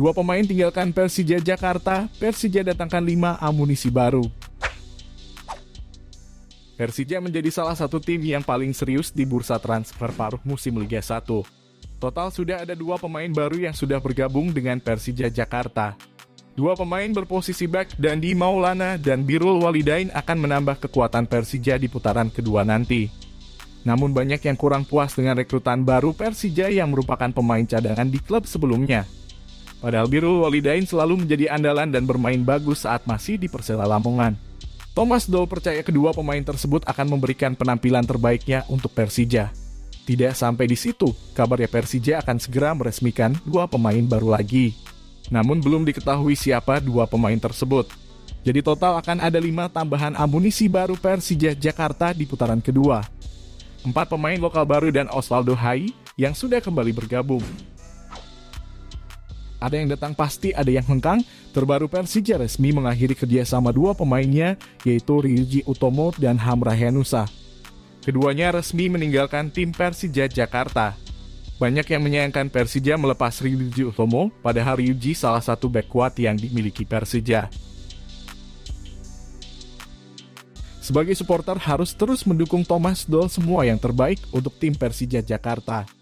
Dua pemain tinggalkan Persija Jakarta, Persija datangkan 5 amunisi baru. Persija menjadi salah satu tim yang paling serius di bursa transfer paruh musim Liga 1. Total sudah ada dua pemain baru yang sudah bergabung dengan Persija Jakarta. Dua pemain berposisi back Dandi Maulana dan Birul Walidain akan menambah kekuatan Persija di putaran kedua nanti. Namun banyak yang kurang puas dengan rekrutan baru Persija yang merupakan pemain cadangan di klub sebelumnya. Padahal Birul Walidain selalu menjadi andalan dan bermain bagus saat masih di Persela Lamongan. Thomas Doll percaya kedua pemain tersebut akan memberikan penampilan terbaiknya untuk Persija. Tidak sampai di situ, kabarnya Persija akan segera meresmikan dua pemain baru lagi. Namun belum diketahui siapa dua pemain tersebut. Jadi total akan ada lima tambahan amunisi baru Persija Jakarta di putaran kedua. Empat pemain lokal baru dan Osvaldo Hai yang sudah kembali bergabung. Ada yang datang pasti, ada yang hengkang. Terbaru Persija resmi mengakhiri kerjasama dua pemainnya, yaitu Ryuji Utomo dan Hamra Henusa. Keduanya resmi meninggalkan tim Persija Jakarta. Banyak yang menyayangkan Persija melepas Ryuji Utomo, padahal Ryuji salah satu back kuat yang dimiliki Persija. Sebagai supporter harus terus mendukung Thomas Doll semua yang terbaik untuk tim Persija Jakarta.